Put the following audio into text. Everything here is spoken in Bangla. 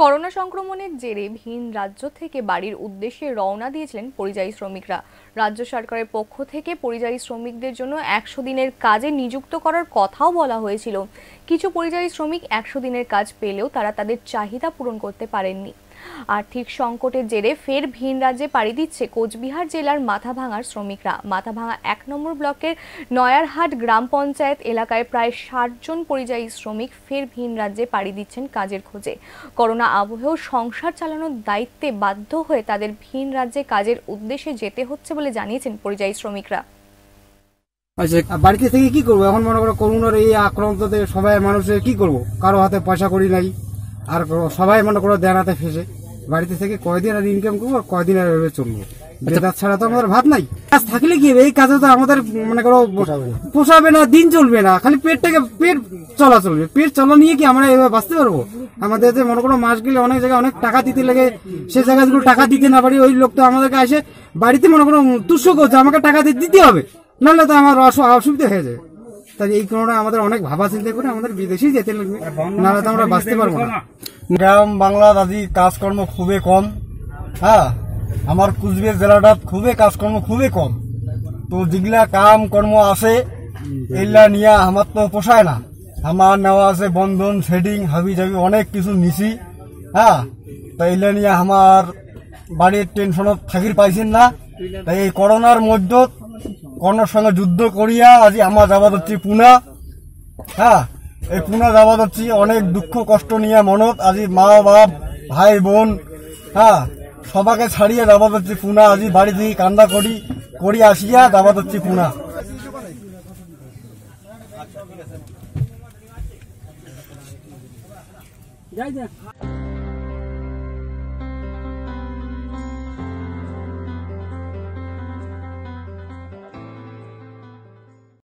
করোনা সংক্রমণের জেরে ভিন রাজ্য থেকে বাড়ির উদ্দেশ্যে রওনা দিয়েছিলেন পরিযায়ী শ্রমিকরা। রাজ্য সরকারের পক্ষ থেকে পরিযায়ী শ্রমিকদের জন্য একশো দিনের কাজে নিযুক্ত করার কথাও বলা হয়েছিল। কিছু পরিযায়ী শ্রমিক একশো দিনের কাজ পেলেও তারা তাদের চাহিদা পূরণ করতে পারেননি। আর্থিক সংকটের জেরে ফের ভিন রাজ্যে পাড়ি দিচ্ছে কোচবিহার জেলার মাথাভাঙার শ্রমিকরা। মাথাভাঙা এক নম্বর ব্লকের নয়ারহাট গ্রাম পঞ্চায়েত এলাকায় প্রায় ষাট জন পরিযায়ী শ্রমিক ফের ভিন রাজ্যে পাড়ি দিচ্ছেন কাজের খোঁজে। করোনা আবহেও সংসার চালানোর দায়িত্বে বাধ্য হয়ে তাদের ভিন রাজ্যে কাজের উদ্দেশ্যে যেতে হচ্ছে বলে জানিয়েছেন পরিযায়ী শ্রমিকরা। আচ্ছা বাড়িতে থেকে কি করব? এখন মনে করো করোনার এই আক্রান্ততে সবাই মানুষের কি করব? কারও হাতে পয়সা করি নাই। আর সবাই মনে করো দেন হাতে ফেসে। বাড়িতে থেকে কয়দিন আর ইনকাম করব আর কয়দিন আর এভাবে চলবো? বেদাত ছাড়া তো আমাদের ভাত নাই। কাজ থাকলে কি হবে? এই কাজে তো আমাদের মনে করো পোষাবে না। দিন চলবে না। খালি পেটটাকে পেট চলা চলবে। পেট চলা নিয়ে কি আমরা এভাবে বাঁচতে পারব? আমাদের যে মনে করো মাস গেলে অনেক জায়গায় অনেক টাকা দিতে লাগে। সে জায়গাগুলো টাকা দিতে না পারি ওই লোক তো আমাদেরকে আসে। বাড়িতে মনে করো তুষ্য করছে আমাকে টাকা দিতে হবে। নাহলে তো আমার অসু- অসুবিধা হয়ে যায় তাই এই কারণে আমাদের অনেক ভাবা চিন্তা করে আমাদের বিদেশেই যেতে লাগবে। নাহলে তো আমরা বাঁচতে পারব না। গ্রাম বাংলা দাদি কাজকর্ম খুবই কম। হ্যাঁ আমার কুচবিহার জেলাটা খুবই কাজকর্ম খুবই কম। তো যেগুলা কাম কর্ম আছে, এগুলা নিয়ে আমার তো পোষায় না। আমার নেওয়া আছে বন্ধন, শেডিং, হাবি জাবি অনেক কিছু নিছি। হ্যাঁ তো এগুলা নিয়ে আমার বাড়ির টেনশনত থাকির পাইছেন না। তাই এই করোনার মধ্যে করোনার সঙ্গে যুদ্ধ করিয়া আজ আমার যাবাদ হচ্ছে পুনা হ্যাঁ এই পুনা যাওয়া যাচ্ছি অনেক দুঃখ, কষ্ট নিয়ে মনত আজি মা, বাপ, ভাই, বোন হ্যাঁ সবাকে ছাড়িয়ে যাওয়া যাচ্ছি পুনা আজি বাড়ি থেকে কান্দা করি করি আসিয়া যাওয়া যাচ্ছি পুনা। যাই যা